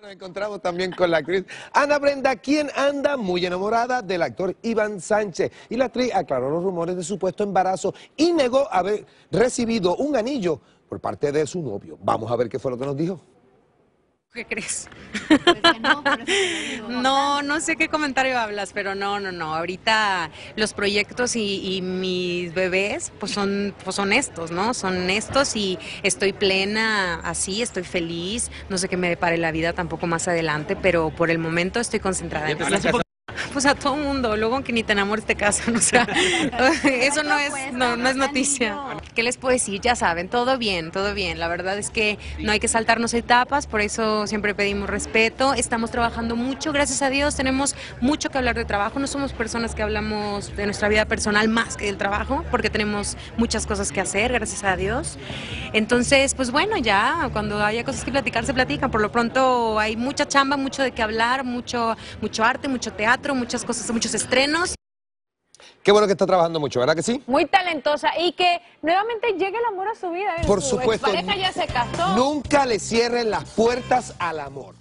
Nos encontramos también con la actriz Ana Brenda, quien anda muy enamorada del actor Iván Sánchez. Y la actriz aclaró los rumores de supuesto embarazo y negó haber recibido un anillo por parte de su novio. Vamos a ver qué fue lo que nos dijo. ¿Qué crees? Pues que no, digo. No, no sé qué comentario hablas, pero no, no, no. Ahorita los proyectos y, y mis bebés, pues son, pues son estos, ¿no? Son estos y estoy plena así, estoy feliz. No sé qué me depare la vida tampoco más adelante, pero por el momento estoy concentrada en eso. Pues a todo mundo, luego que ni te enamores te casan, o sea, eso no es, no, no es noticia. ¿Qué les puedo decir? Ya saben, todo bien, todo bien. La verdad es que no hay que saltarnos etapas, por eso siempre pedimos respeto. Estamos trabajando mucho, gracias a Dios, tenemos mucho que hablar de trabajo. No somos personas que hablamos de nuestra vida personal más que del trabajo, porque tenemos muchas cosas que hacer, gracias a Dios. Entonces, pues bueno, ya cuando haya cosas que platicar, se platican. Por lo pronto hay mucha chamba, mucho de qué hablar, mucho, mucho arte, mucho teatro, muchas cosas, muchos estrenos. Qué bueno que está trabajando mucho, ¿verdad que sí? muy talentosa y que nuevamente llegue el amor a su vida. ¿eh? Por Su supuesto. expareja ya se casó. Nunca le cierren las puertas al amor.